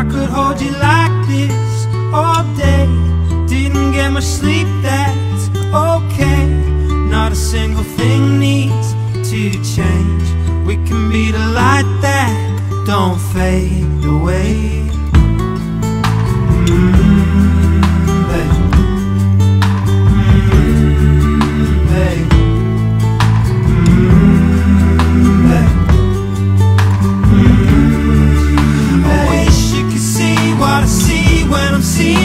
I could hold you like this all day. Didn't get much sleep, that's okay. Not a single thing needs to change. We can be the light that don't fade away. when I'm seeing